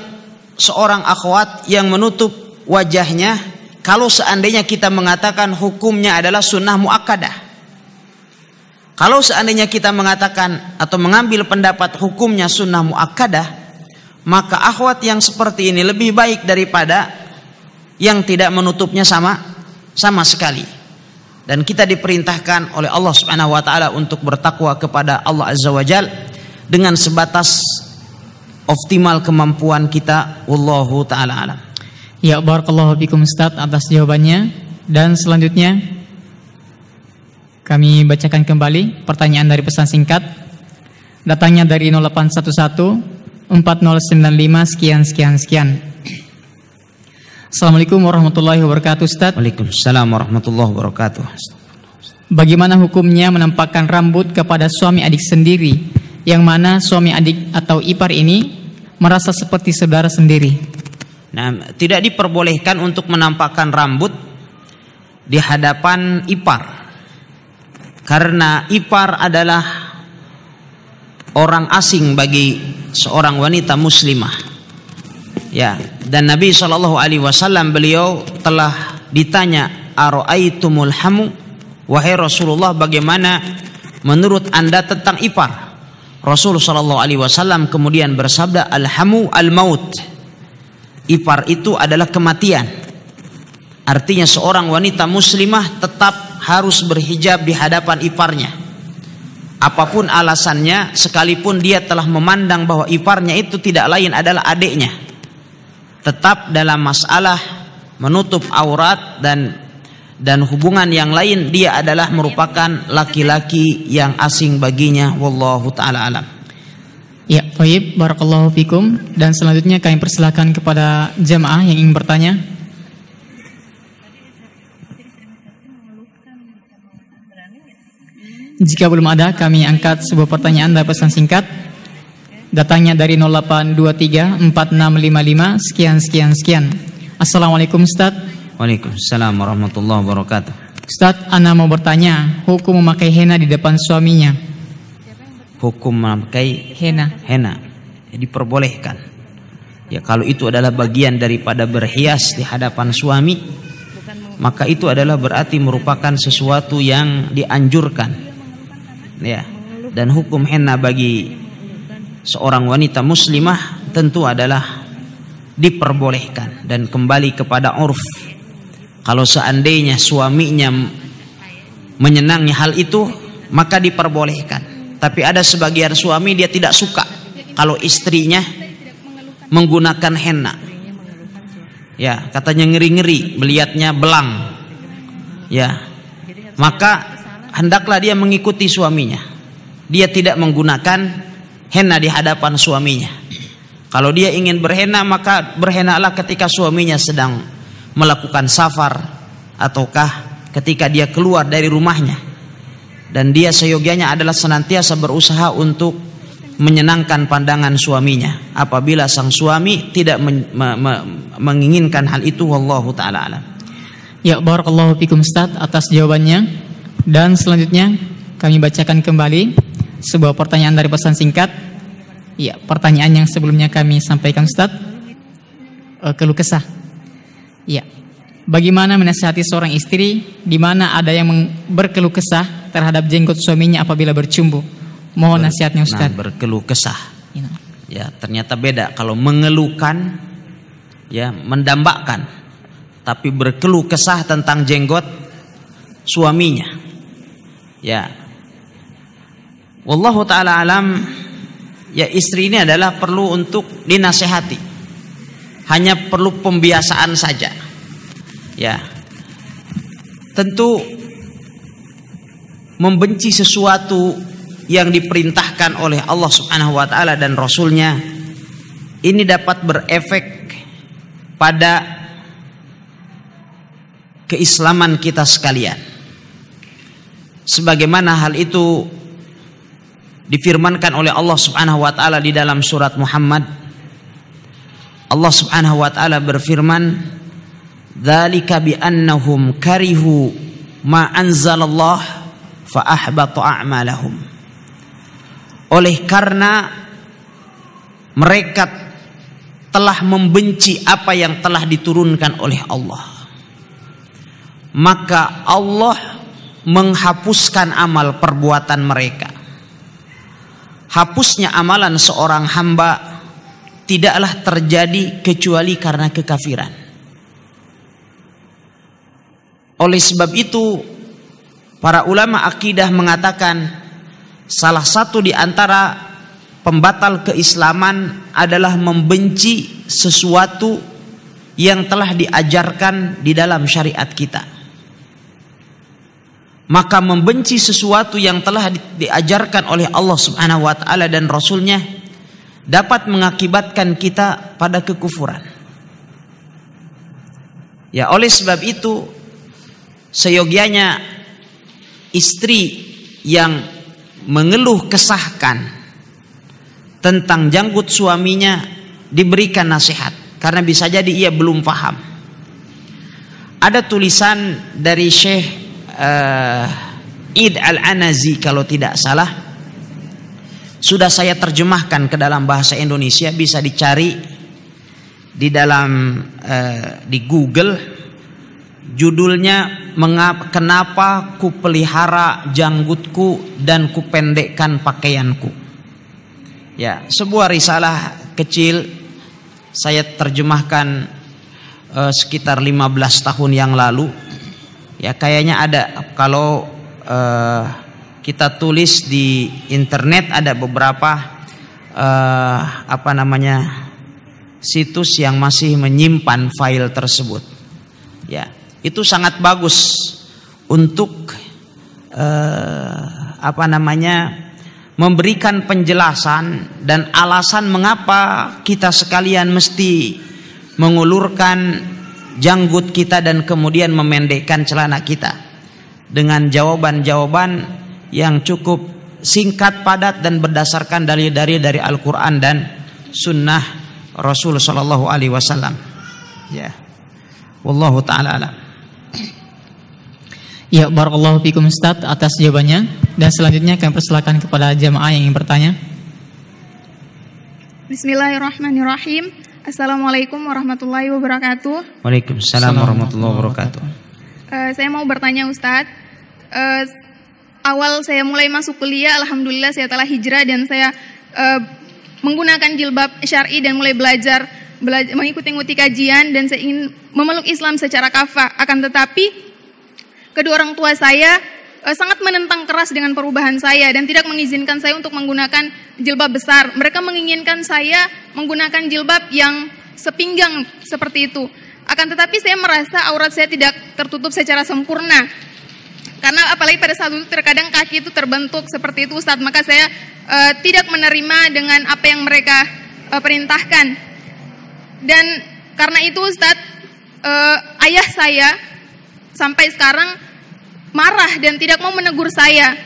S1: seorang akhwat yang menutup wajahnya kalau seandainya kita mengatakan hukumnya adalah sunnah muakkadah. Kalau seandainya kita mengatakan atau mengambil pendapat hukumnya sunnah muakkadah, maka akhwat yang seperti ini lebih baik daripada yang tidak menutupnya sama sama sekali. Dan kita diperintahkan oleh Allah Subhanahu wa taala untuk bertakwa kepada Allah Azza wa Jal dengan sebatas optimal kemampuan kita wallahu taala alam.
S2: Ya barakallahu fikum Ustaz atas jawabannya dan selanjutnya kami bacakan kembali pertanyaan dari pesan singkat datangnya dari 0811 4095 sekian sekian sekian. Assalamualaikum warahmatullahi wabarakatuh Ustaz.
S1: Waalaikumsalam warahmatullahi wabarakatuh.
S2: Bagaimana hukumnya menampakkan rambut kepada suami adik sendiri yang mana suami adik atau ipar ini merasa seperti saudara sendiri.
S1: Nah, tidak diperbolehkan untuk menampakkan rambut di hadapan ipar. Karena ipar adalah orang asing bagi seorang wanita muslimah. Ya, dan Nabi Shallallahu alaihi wasallam beliau telah ditanya, "Ara'aitumul hamu?" Wahai Rasulullah, bagaimana menurut Anda tentang ipar? Rasul Shallallahu Alaihi Wasallam kemudian bersabda alhamu al maut ipar itu adalah kematian artinya seorang wanita muslimah tetap harus berhijab di hadapan iparnya apa pun alasannya sekalipun dia telah memandang bahwa iparnya itu tidak lain adalah adiknya tetap dalam masalah menutup aurat dan dan hubungan yang lain dia adalah merupakan laki-laki yang asing baginya wallahu taala alam.
S2: Ya, baik, barakallahu fikum dan selanjutnya kami persilakan kepada jemaah yang ingin bertanya. Jika belum ada, kami angkat sebuah pertanyaan dari pesan singkat. Datangnya dari 0823 4655 sekian sekian sekian. Assalamualaikum Ustaz.
S1: Waalaikumsalam warahmatullahi wabarakatuh.
S2: Ustaz, Ana mau bertanya, hukum memakai henna di depan suaminya.
S1: Hukum memakai
S2: henna.
S1: Henna diperbolehkan. Ya kalau itu adalah bagian daripada berhias di hadapan suami, maka itu adalah berarti merupakan sesuatu yang dianjurkan. Ya. Dan hukum henna bagi seorang wanita muslimah tentu adalah diperbolehkan dan kembali kepada urf kalau seandainya suaminya menyenangi hal itu, maka diperbolehkan. Tapi ada sebagian suami dia tidak suka kalau istrinya menggunakan henna. Ya, katanya ngeri-ngeri, melihatnya belang. Ya. Maka hendaklah dia mengikuti suaminya. Dia tidak menggunakan henna di hadapan suaminya. Kalau dia ingin berhenna maka berhenalah ketika suaminya sedang melakukan safar ataukah ketika dia keluar dari rumahnya. Dan dia seyogianya adalah senantiasa berusaha untuk menyenangkan pandangan suaminya apabila sang suami tidak men, me, me, menginginkan hal itu wallahu taala alam.
S2: Ya barakallahu fikum Ustaz atas jawabannya dan selanjutnya kami bacakan kembali sebuah pertanyaan dari pesan singkat Ya, pertanyaan yang sebelumnya kami sampaikan Ustaz uh, keluh kesah. Ya. Bagaimana menasihati seorang istri di mana ada yang berkeluh kesah terhadap jenggot suaminya apabila bercumbu? Mohon Ber, nasihatnya Ustaz.
S1: Nah, berkeluh kesah. Ya. ya, ternyata beda kalau mengeluhkan ya mendambakan tapi berkeluh kesah tentang jenggot suaminya. Ya. Wallahu taala alam ya istri ini adalah perlu untuk dinasehati. Hanya perlu pembiasaan saja. Ya. Tentu membenci sesuatu yang diperintahkan oleh Allah Subhanahu wa taala dan rasulnya ini dapat berefek pada keislaman kita sekalian. Sebagaimana hal itu difirmankan oleh Allah Subhanahu wa taala di dalam surat Muhammad. Allah Subhanahu wa taala berfirman dzalika bi karihu ma anzalallah fa ahbata oleh karena mereka telah membenci apa yang telah diturunkan oleh Allah maka Allah menghapuskan amal perbuatan mereka hapusnya amalan seorang hamba tidaklah terjadi kecuali karena kekafiran. Oleh sebab itu, para ulama akidah mengatakan salah satu di antara pembatal keislaman adalah membenci sesuatu yang telah diajarkan di dalam syariat kita maka membenci sesuatu yang telah diajarkan oleh Allah Subhanahu wa taala dan rasulnya dapat mengakibatkan kita pada kekufuran. Ya, oleh sebab itu seyogianya istri yang mengeluh kesahkan tentang janggut suaminya diberikan nasihat karena bisa jadi ia belum paham. Ada tulisan dari Syekh uh, Id Al-Anazi kalau tidak salah sudah saya terjemahkan ke dalam bahasa Indonesia bisa dicari di dalam uh, di Google. Judulnya mengapa kenapa ku pelihara janggutku dan ku pendekkan pakaianku? Ya sebuah risalah kecil. Saya terjemahkan uh, sekitar 15 tahun yang lalu ya kayaknya ada. Kalau uh, kita tulis di internet ada beberapa uh, apa namanya situs yang masih menyimpan file tersebut. Ya itu sangat bagus untuk uh, apa namanya memberikan penjelasan dan alasan mengapa kita sekalian mesti mengulurkan janggut kita dan kemudian memendekkan celana kita dengan jawaban-jawaban yang cukup singkat padat dan berdasarkan dalil-dalil dari Al-Qur'an dan sunnah Rasul sallallahu alaihi wasallam. Ya. Wallahu taala alam.
S2: Ya, barakallahu fikum Ustaz atas jawabannya dan selanjutnya kami persilakan kepada jamaah yang ingin bertanya.
S3: Bismillahirrahmanirrahim. Assalamualaikum warahmatullahi wabarakatuh.
S1: Waalaikumsalam warahmatullahi wabarakatuh.
S3: Uh, saya mau bertanya Ustadz, uh, awal saya mulai masuk kuliah, alhamdulillah saya telah hijrah dan saya uh, menggunakan jilbab syari dan mulai belajar, belajar mengikuti-ikuti kajian dan saya ingin memeluk Islam secara kafah. Akan tetapi kedua orang tua saya uh, sangat menentang keras dengan perubahan saya dan tidak mengizinkan saya untuk menggunakan jilbab besar. Mereka menginginkan saya menggunakan jilbab yang sepinggang seperti itu. Akan tetapi saya merasa aurat saya tidak tertutup secara sempurna. Karena apalagi pada saat itu terkadang kaki itu terbentuk seperti itu Ustadz, maka saya uh, tidak menerima dengan apa yang mereka uh, perintahkan. Dan karena itu Ustadz, uh, ayah saya sampai sekarang marah dan tidak mau menegur saya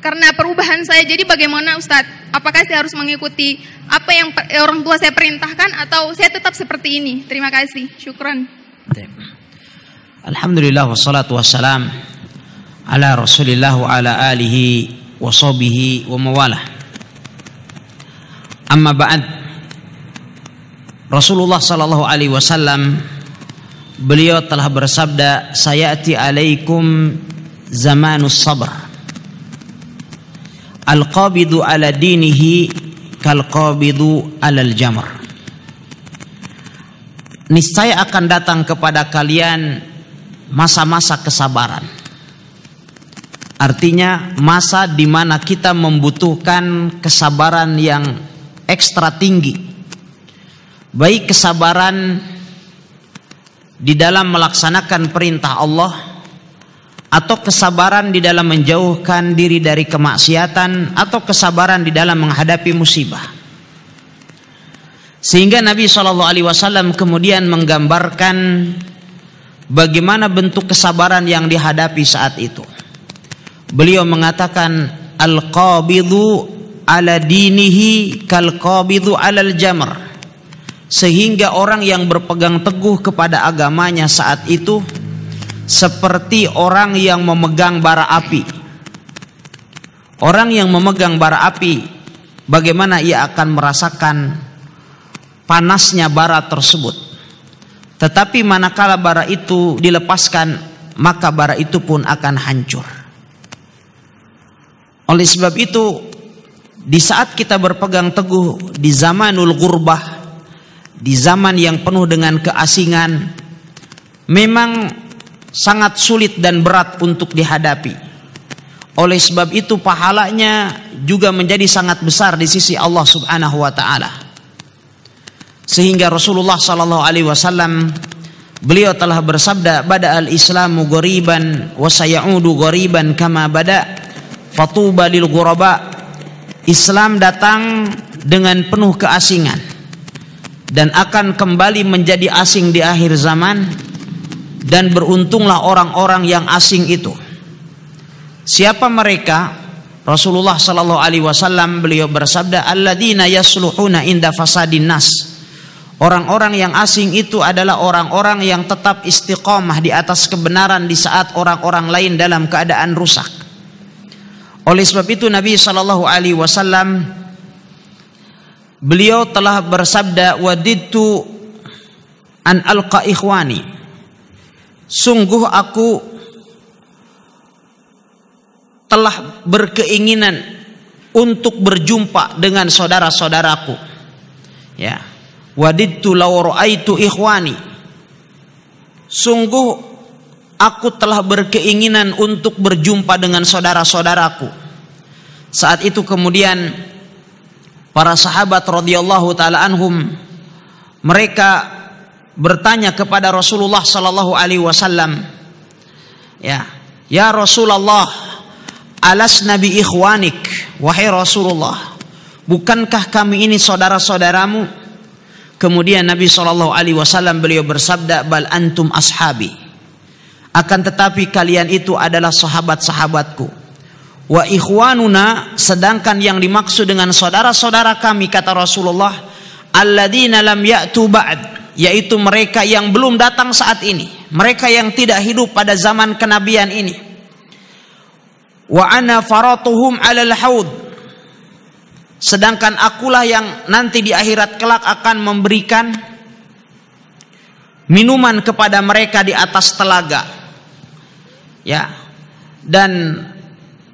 S3: karena perubahan saya. Jadi bagaimana Ustadz? Apakah saya harus mengikuti apa yang orang tua saya perintahkan atau saya tetap seperti ini? Terima kasih. Syukran.
S1: Alhamdulillah wassalatu wassalam ala Rasulillah wa ala alihi wa sahbihi wa mawalah. Amma ba'd. Rasulullah sallallahu alaihi wasallam beliau telah bersabda sayati alaikum zamanus sabr. Al-qabidu ala dinihi kal qabidu alal jamr. Niscaya akan datang kepada kalian masa-masa kesabaran. Artinya masa di mana kita membutuhkan kesabaran yang ekstra tinggi. Baik kesabaran di dalam melaksanakan perintah Allah atau kesabaran di dalam menjauhkan diri dari kemaksiatan atau kesabaran di dalam menghadapi musibah. Sehingga Nabi Shallallahu Alaihi Wasallam kemudian menggambarkan bagaimana bentuk kesabaran yang dihadapi saat itu. Beliau mengatakan al-qabidu ala dinihi kal qabidu alal jamr. Sehingga orang yang berpegang teguh kepada agamanya saat itu seperti orang yang memegang bara api. Orang yang memegang bara api bagaimana ia akan merasakan panasnya bara tersebut tetapi manakala bara itu dilepaskan, maka bara itu pun akan hancur. Oleh sebab itu, di saat kita berpegang teguh di zamanul gurbah, di zaman yang penuh dengan keasingan, memang sangat sulit dan berat untuk dihadapi. Oleh sebab itu pahalanya juga menjadi sangat besar di sisi Allah Subhanahu wa taala. Sehingga Rasulullah sallallahu alaihi wasallam beliau telah bersabda bada al islamu ghariban wa sayaudu kama bada fatuba lil Islam datang dengan penuh keasingan dan akan kembali menjadi asing di akhir zaman dan beruntunglah orang-orang yang asing itu. Siapa mereka? Rasulullah sallallahu alaihi wasallam beliau bersabda alladzina yasluhuna inda fasadin nas. Orang-orang yang asing itu adalah orang-orang yang tetap istiqomah di atas kebenaran di saat orang-orang lain dalam keadaan rusak. Oleh sebab itu Nabi Shallallahu Alaihi Wasallam beliau telah bersabda waditu an alqa ikhwani. Sungguh aku telah berkeinginan untuk berjumpa dengan saudara-saudaraku. Ya, Wadidtu law ra'aitu ikhwani. Sungguh aku telah berkeinginan untuk berjumpa dengan saudara-saudaraku. Saat itu kemudian para sahabat radhiyallahu taala anhum mereka bertanya kepada Rasulullah sallallahu alaihi wasallam ya ya Rasulullah alas nabi ikhwanik wahai Rasulullah bukankah kami ini saudara-saudaramu Kemudian Nabi Shallallahu Alaihi Wasallam beliau bersabda, bal antum ashabi. Akan tetapi kalian itu adalah sahabat-sahabatku. Wa ikhwanuna, sedangkan yang dimaksud dengan saudara-saudara kami kata Rasulullah, alladzina lam ya'tu ba'd, yaitu mereka yang belum datang saat ini, mereka yang tidak hidup pada zaman kenabian ini. Wa ana faratuhum 'alal haud, Sedangkan akulah yang nanti di akhirat kelak akan memberikan minuman kepada mereka di atas telaga. Ya. Dan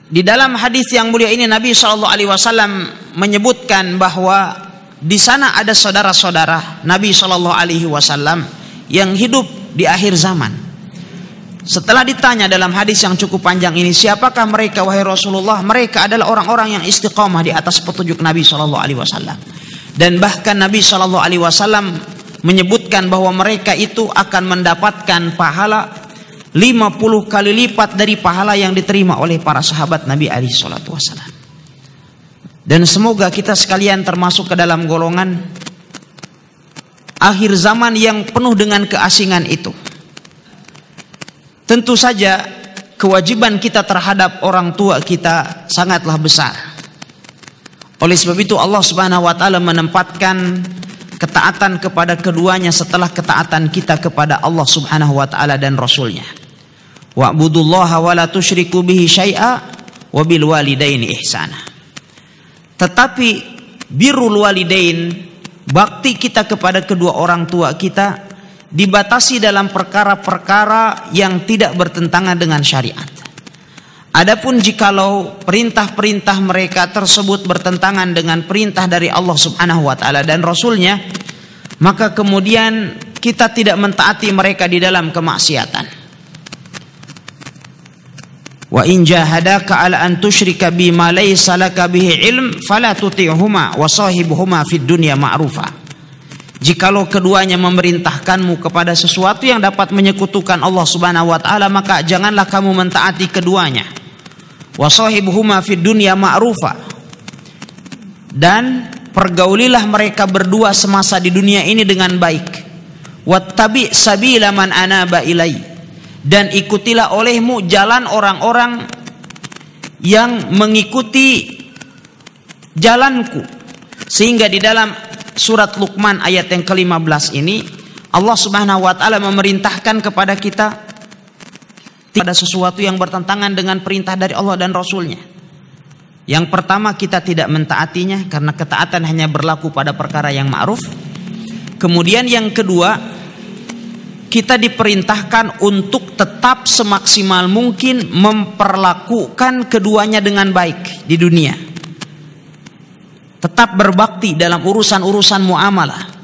S1: di dalam hadis yang mulia ini Nabi Shallallahu alaihi wasallam menyebutkan bahwa di sana ada saudara-saudara Nabi Shallallahu alaihi wasallam yang hidup di akhir zaman. Setelah ditanya dalam hadis yang cukup panjang ini, siapakah mereka wahai Rasulullah? Mereka adalah orang-orang yang istiqomah di atas petunjuk Nabi Shallallahu Alaihi Wasallam. Dan bahkan Nabi Shallallahu Alaihi Wasallam menyebutkan bahwa mereka itu akan mendapatkan pahala 50 kali lipat dari pahala yang diterima oleh para sahabat Nabi Ali Shallallahu Wasallam. Dan semoga kita sekalian termasuk ke dalam golongan akhir zaman yang penuh dengan keasingan itu. Tentu saja kewajiban kita terhadap orang tua kita sangatlah besar. Oleh sebab itu Allah Subhanahu wa taala menempatkan ketaatan kepada keduanya setelah ketaatan kita kepada Allah Subhanahu wa taala dan rasulnya. Wa'budullaha wa la tusyriku bihi syai'a wa bil walidaini ihsana. Tetapi birrul walidain bakti kita kepada kedua orang tua kita dibatasi dalam perkara-perkara yang tidak bertentangan dengan syariat. Adapun jikalau perintah-perintah mereka tersebut bertentangan dengan perintah dari Allah Subhanahu wa taala dan rasulnya, maka kemudian kita tidak mentaati mereka di dalam kemaksiatan. Wa in jahadaka ala an tusyrika bima laysa laka bihi ilm fala tuti'huma wa sahibuhuma fid dunya ma'rufa. Jikalau keduanya memerintahkanmu kepada sesuatu yang dapat menyekutukan Allah Subhanahu wa taala maka janganlah kamu mentaati keduanya. Wa sahibuhuma fid dunya ma'rufa. Dan pergaulilah mereka berdua semasa di dunia ini dengan baik. Wattabi sabila man anaba ilaihi dan ikutilah olehmu jalan orang-orang yang mengikuti jalanku sehingga di dalam surat Luqman ayat yang ke-15 ini Allah Subhanahu wa taala memerintahkan kepada kita pada sesuatu yang bertentangan dengan perintah dari Allah dan Rasulnya. Yang pertama kita tidak mentaatinya karena ketaatan hanya berlaku pada perkara yang ma'ruf. Kemudian yang kedua kita diperintahkan untuk tetap semaksimal mungkin memperlakukan keduanya dengan baik di dunia. Tetap berbakti dalam urusan-urusan muamalah.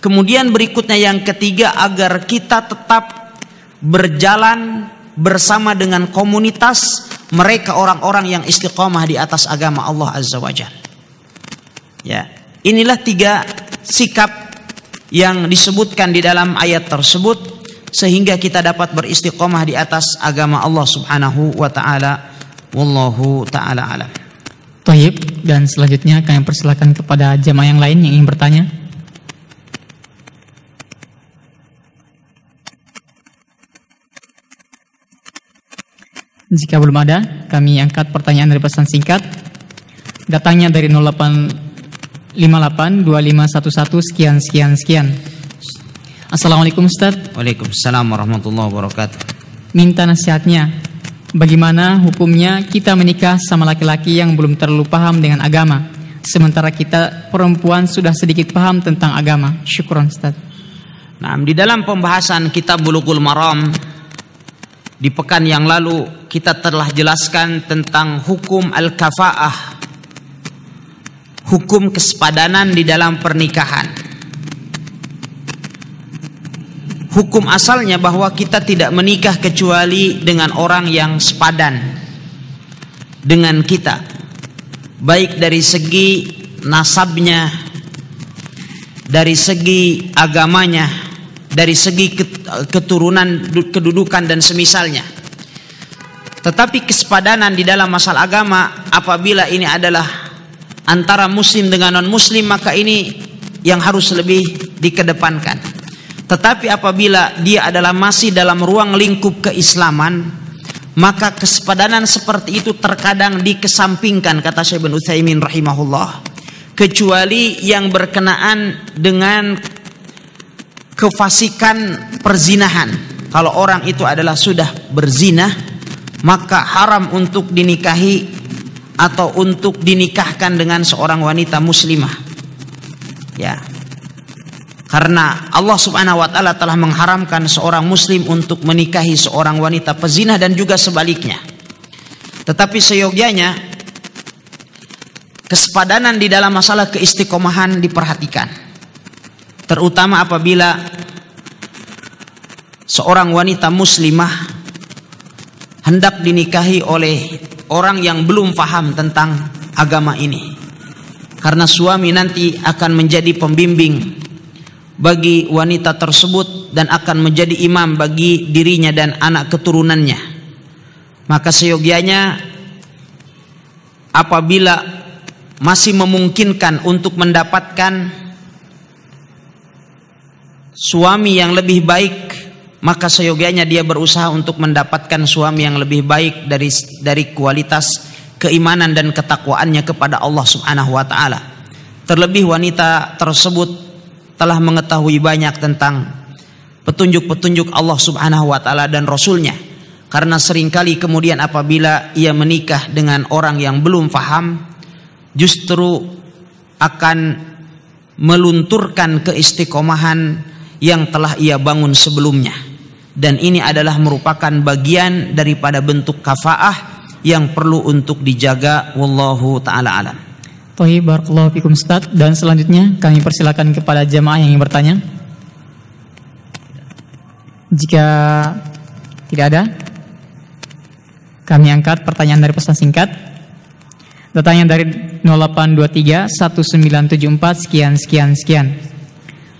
S1: Kemudian berikutnya yang ketiga agar kita tetap berjalan bersama dengan komunitas mereka orang-orang yang istiqomah di atas agama Allah Azza wa Jalla. Ya, inilah tiga sikap yang disebutkan di dalam ayat tersebut sehingga kita dapat beristiqomah di atas agama Allah Subhanahu wa taala wallahu taala alam.
S2: Taib dan selanjutnya kami persilakan kepada jemaah yang lain yang ingin bertanya. Jika belum ada, kami angkat pertanyaan dari pesan singkat. Datangnya dari 08 582511 sekian sekian sekian. Assalamualaikum Ustaz.
S1: Waalaikumsalam warahmatullahi wabarakatuh.
S2: Minta nasihatnya. Bagaimana hukumnya kita menikah sama laki-laki yang belum terlalu paham dengan agama, sementara kita perempuan sudah sedikit paham tentang agama. Syukron Ustaz.
S1: Nah, di dalam pembahasan kitab Bulughul Maram di pekan yang lalu kita telah jelaskan tentang hukum al-kafaah hukum kesepadanan di dalam pernikahan. Hukum asalnya bahwa kita tidak menikah kecuali dengan orang yang sepadan dengan kita. Baik dari segi nasabnya, dari segi agamanya, dari segi keturunan kedudukan dan semisalnya. Tetapi kesepadanan di dalam masalah agama apabila ini adalah antara muslim dengan non muslim maka ini yang harus lebih dikedepankan. Tetapi apabila dia adalah masih dalam ruang lingkup keislaman maka kesepadanan seperti itu terkadang dikesampingkan kata Syekh bin Utsaimin rahimahullah. Kecuali yang berkenaan dengan kefasikan perzinahan. Kalau orang itu adalah sudah berzina maka haram untuk dinikahi atau untuk dinikahkan dengan seorang wanita muslimah. Ya. Karena Allah Subhanahu wa taala telah mengharamkan seorang muslim untuk menikahi seorang wanita pezina dan juga sebaliknya. Tetapi seyogyanya kesepadanan di dalam masalah keistiqomahan diperhatikan. Terutama apabila seorang wanita muslimah hendak dinikahi oleh orang yang belum paham tentang agama ini. Karena suami nanti akan menjadi pembimbing, bagi wanita tersebut dan akan menjadi imam bagi dirinya dan anak keturunannya. Maka seyogianya apabila masih memungkinkan untuk mendapatkan suami yang lebih baik, maka seyogianya dia berusaha untuk mendapatkan suami yang lebih baik dari dari kualitas keimanan dan ketakwaannya kepada Allah Subhanahu wa taala. Terlebih wanita tersebut telah mengetahui banyak tentang petunjuk-petunjuk Allah Subhanahu wa taala dan rasulnya. Karena sering kali kemudian apabila ia menikah dengan orang yang belum faham justru akan melunturkan keistiqomahan yang telah ia bangun sebelumnya. Dan ini adalah merupakan bagian daripada bentuk kafaah yang perlu untuk dijaga wallahu taala alam.
S2: Tohi barakallahu fikum dan selanjutnya kami persilakan kepada jemaah yang ingin bertanya. Jika tidak ada, kami angkat pertanyaan dari pesan singkat. Datanya dari 0823 1974 sekian sekian sekian.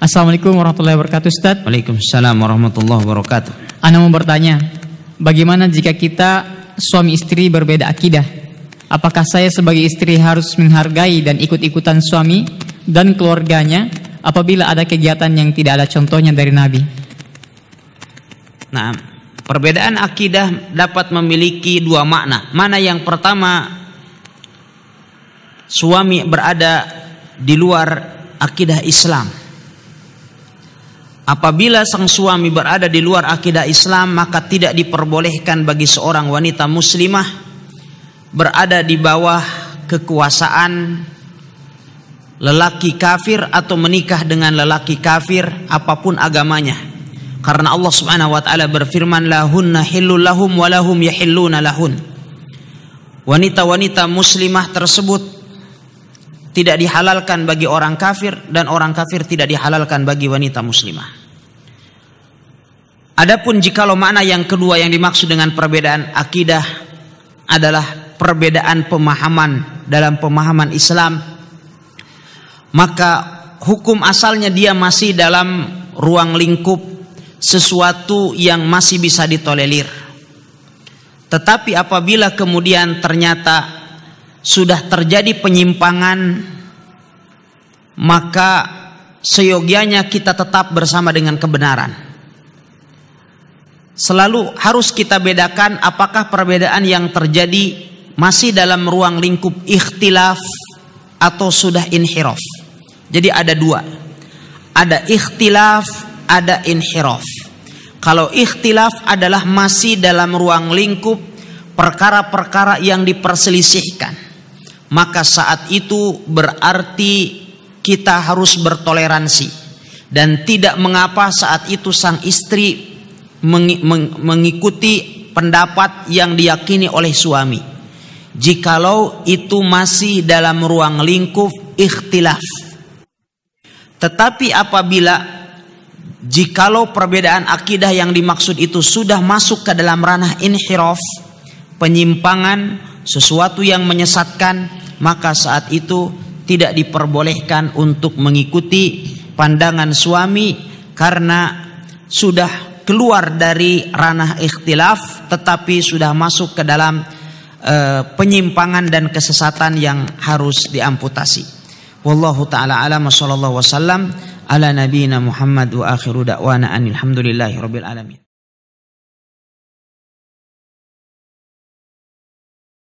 S2: Assalamualaikum warahmatullahi wabarakatuh Ustaz.
S1: Waalaikumsalam warahmatullahi wabarakatuh.
S2: Anda mau bertanya, bagaimana jika kita suami istri berbeda akidah? Apakah saya sebagai istri harus menghargai dan ikut-ikutan suami dan keluarganya apabila ada kegiatan yang tidak ada contohnya dari Nabi?
S1: Nah, perbedaan akidah dapat memiliki dua makna. Mana yang pertama suami berada di luar akidah Islam. Apabila sang suami berada di luar akidah Islam, maka tidak diperbolehkan bagi seorang wanita muslimah berada di bawah kekuasaan lelaki kafir atau menikah dengan lelaki kafir apa pun agamanya. Karena Allah Subhanahu wa taala berfirman lahunna hillul lahum wa lahum yahilluna lahun. Wanita-wanita muslimah tersebut tidak dihalalkan bagi orang kafir dan orang kafir tidak dihalalkan bagi wanita muslimah. Adapun jikalau makna yang kedua yang dimaksud dengan perbedaan akidah adalah perbedaan pemahaman dalam pemahaman Islam maka hukum asalnya dia masih dalam ruang lingkup sesuatu yang masih bisa ditolerir. Tetapi apabila kemudian ternyata sudah terjadi penyimpangan maka seyogianya kita tetap bersama dengan kebenaran selalu harus kita bedakan apakah perbedaan yang terjadi masih dalam ruang lingkup ikhtilaf atau sudah inhiraf. Jadi ada dua. Ada ikhtilaf, ada inhiraf. Kalau ikhtilaf adalah masih dalam ruang lingkup perkara-perkara yang diperselisihkan. Maka saat itu berarti kita harus bertoleransi dan tidak mengapa saat itu sang istri mengikuti pendapat yang diyakini oleh suami jikalau itu masih dalam ruang lingkup ikhtilaf. Tetapi apabila jikalau perbedaan akidah yang dimaksud itu sudah masuk ke dalam ranah inhiraf, penyimpangan, sesuatu yang menyesatkan, maka saat itu tidak diperbolehkan untuk mengikuti pandangan suami karena sudah keluar dari ranah ikhtilaf tetapi sudah masuk ke dalam uh, penyimpangan dan kesesatan yang harus diamputasi. Wallahu taala alam sallallahu wasallam ala nabiyina Muhammad wa akhiru da'wana alhamdulillahi rabbil alamin.